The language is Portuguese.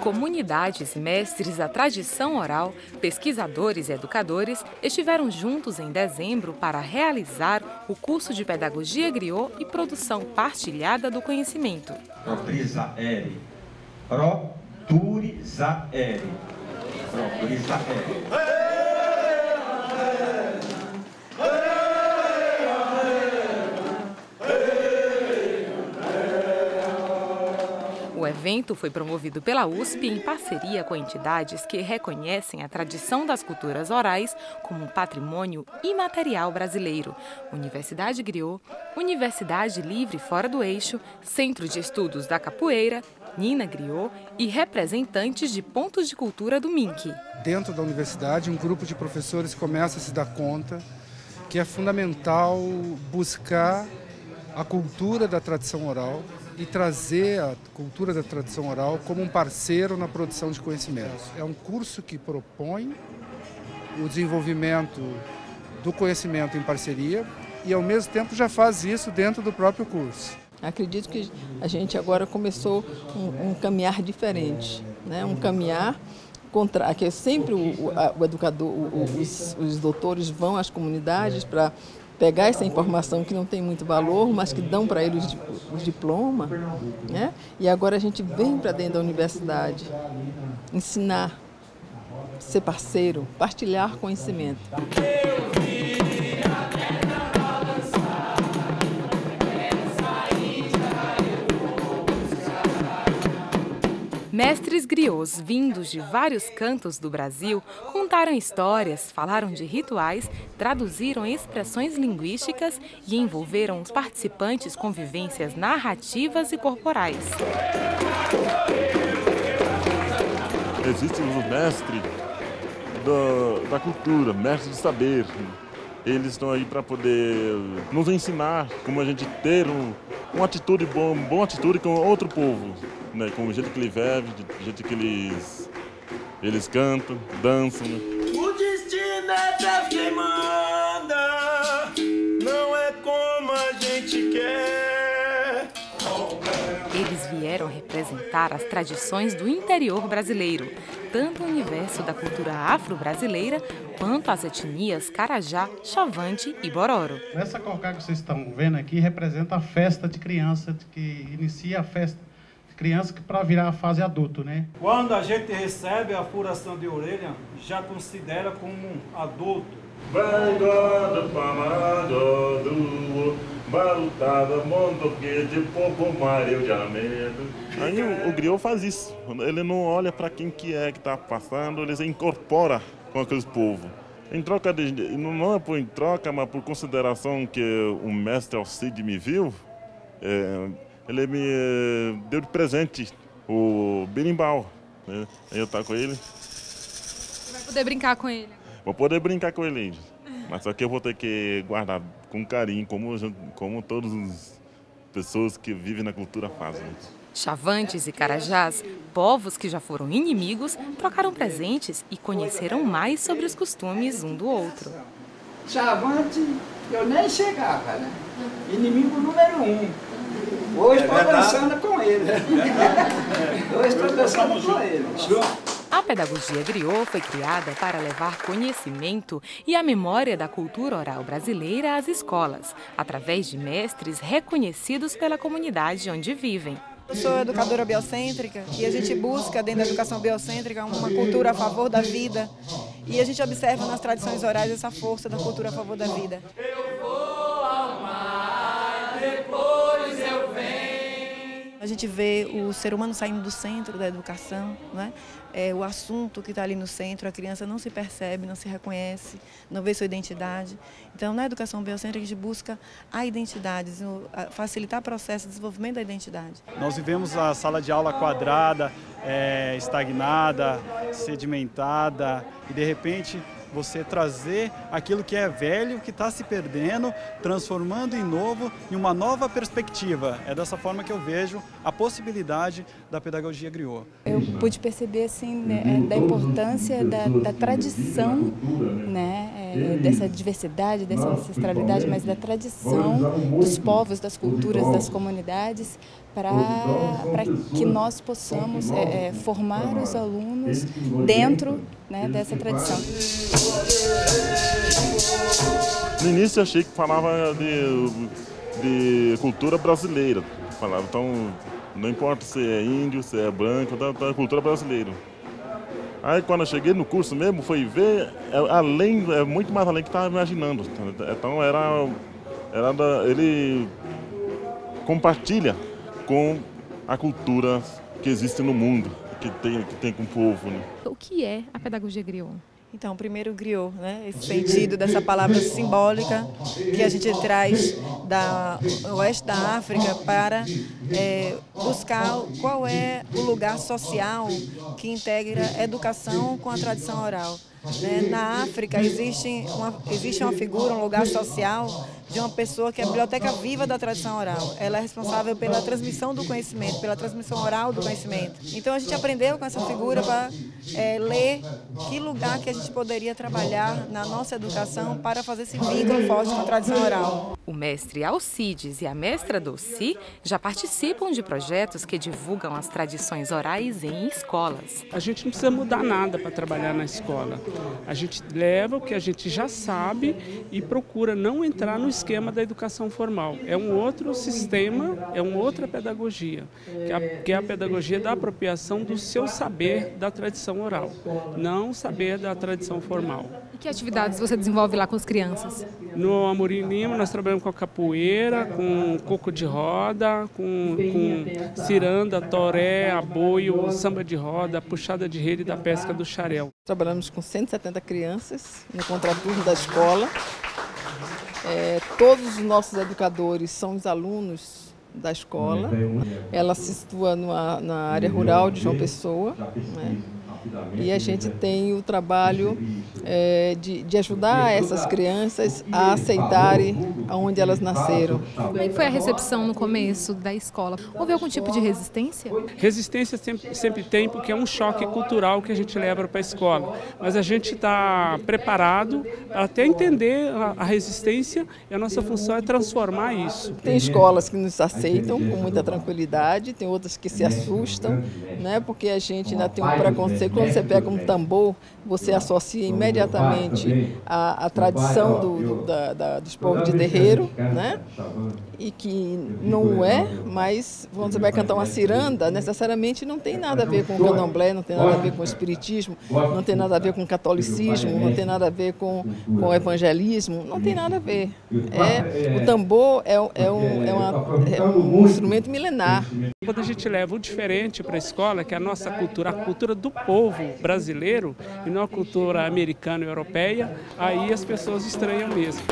Comunidades, mestres da tradição oral, pesquisadores e educadores estiveram juntos em dezembro para realizar o curso de Pedagogia Griot e Produção Partilhada do Conhecimento. Proturizaere. Proturizaere. Proturizaere. O evento foi promovido pela USP em parceria com entidades que reconhecem a tradição das culturas orais como um patrimônio imaterial brasileiro. Universidade Griot, Universidade Livre Fora do Eixo, Centro de Estudos da Capoeira, Nina Griot e representantes de pontos de cultura do MINC. Dentro da universidade, um grupo de professores começa a se dar conta que é fundamental buscar a cultura da tradição oral e trazer a cultura da tradição oral como um parceiro na produção de conhecimentos. É um curso que propõe o desenvolvimento do conhecimento em parceria e, ao mesmo tempo, já faz isso dentro do próprio curso. Acredito que a gente agora começou um, um caminhar diferente, né? um caminhar contra que é sempre o, o educador, o, os, os doutores vão às comunidades para pegar essa informação que não tem muito valor, mas que dão para eles os diplomas, né? E agora a gente vem para dentro da universidade ensinar, ser parceiro, partilhar conhecimento. Mestres griots vindos de vários cantos do Brasil contaram histórias, falaram de rituais, traduziram expressões linguísticas e envolveram os participantes com vivências narrativas e corporais. Existem os mestres da, da cultura, mestres do saber. Eles estão aí para poder nos ensinar como a gente ter um, uma atitude boa, uma boa atitude com outro povo né, com o jeito que ele vive, o jeito que eles, eles cantam, dançam. Né? Representar as tradições do interior brasileiro, tanto o universo da cultura afro-brasileira quanto as etnias Carajá, Chavante e Bororo. Essa cocá que vocês estão vendo aqui representa a festa de criança que inicia a festa criança que para virar a fase adulto, né? Quando a gente recebe a furação de orelha, já considera como um adulto. Aí o, o griot faz isso. Ele não olha para quem que é que está passando, ele se incorpora com aqueles povos. Em troca de, não é por em troca, mas por consideração que o mestre Alcide me viu, é, ele me deu de presente o berimbau. Né? Aí eu tá com ele. Você vai poder brincar com ele? Vou poder brincar com ele, mas só que eu vou ter que guardar com carinho, como, como todas as pessoas que vivem na cultura fazem. Chavantes e Carajás, povos que já foram inimigos, trocaram presentes e conheceram mais sobre os costumes um do outro. Chavante, eu nem chegava, né? Inimigo número um. Hoje estou é dançando com ele. Hoje estou dançando com ele. Pedagogia griot foi criada para levar conhecimento e a memória da cultura oral brasileira às escolas, através de mestres reconhecidos pela comunidade onde vivem. Eu sou educadora biocêntrica e a gente busca, dentro da educação biocêntrica, uma cultura a favor da vida. E a gente observa nas tradições orais essa força da cultura a favor da vida. A gente vê o ser humano saindo do centro da educação, né? É, o assunto que está ali no centro, a criança não se percebe, não se reconhece, não vê sua identidade. Então, na educação biocêntrica, a gente busca a identidade, facilitar o processo de desenvolvimento da identidade. Nós vivemos a sala de aula quadrada, é, estagnada, sedimentada, e de repente você trazer aquilo que é velho, que está se perdendo, transformando em novo, em uma nova perspectiva. É dessa forma que eu vejo a possibilidade da pedagogia griot. Eu pude perceber assim né, da importância da, da tradição, né, é, dessa diversidade, dessa ancestralidade, mas da tradição dos povos, das culturas, das comunidades, para que nós possamos é, é, formar os alunos dentro né, dessa tradição. No início eu achei que falava de, de cultura brasileira. Falava, então não importa se é índio, se é branco, da, da cultura brasileira. Aí quando eu cheguei no curso mesmo, foi ver, é, além, é muito mais além que estava imaginando. Então era, era da, ele compartilha com a cultura que existe no mundo, que tem, que tem com o povo. Né? O que é a pedagogia griot? Então, primeiro griot, né? esse sentido dessa palavra simbólica que a gente traz da oeste da África para é, buscar qual é o lugar social que integra educação com a tradição oral. Né? Na África existe uma, existe uma figura, um lugar social de uma pessoa que é a biblioteca viva da tradição oral. Ela é responsável pela transmissão do conhecimento, pela transmissão oral do conhecimento. Então a gente aprendeu com essa figura para é, ler que lugar que a gente poderia trabalhar na nossa educação para fazer esse vínculo forte com a tradição oral. O mestre Alcides e a mestra Dulci já participam de projetos que divulgam as tradições orais em escolas. A gente não precisa mudar nada para trabalhar na escola. A gente leva o que a gente já sabe e procura não entrar no esquema da educação formal. É um outro sistema, é uma outra pedagogia, que é a, que é a pedagogia da apropriação do seu saber da tradição oral, não saber da tradição formal. E que atividades você desenvolve lá com as crianças? No Amorim Lima nós trabalhamos com a capoeira, com coco de roda, com, com ciranda, toré, aboio, samba de roda, puxada de rede da pesca do xarel. Trabalhamos com 170 crianças no contraturno da escola. É, todos os nossos educadores são os alunos da escola. Ela se situa numa, na área rural de João Pessoa. Né? E a gente tem o trabalho é, de, de ajudar essas crianças a aceitarem aonde elas nasceram. Como é que foi a recepção no começo da escola? Houve algum tipo de resistência? Resistência sempre, sempre tem, porque é um choque cultural que a gente leva para a escola. Mas a gente está preparado para até entender a, a resistência e a nossa função é transformar isso. Tem escolas que nos aceitam com muita tranquilidade, tem outras que se assustam, né, porque a gente ainda tem um preconceito quando você pega um tambor, você associa imediatamente a, a tradição do, do, da, da, dos povos de terreiro, né? E que não é, mas quando você vai cantar uma ciranda, necessariamente não tem nada a ver com o candomblé, não tem nada a ver com o espiritismo, não tem nada a ver com o catolicismo, não tem nada a ver com, com o evangelismo, não tem nada a ver. É, o tambor é, é, um, é, uma, é um instrumento milenar. Quando a gente leva o diferente para a escola, que é a nossa cultura, a cultura do povo brasileiro, e não a cultura americana e europeia, aí as pessoas estranham mesmo.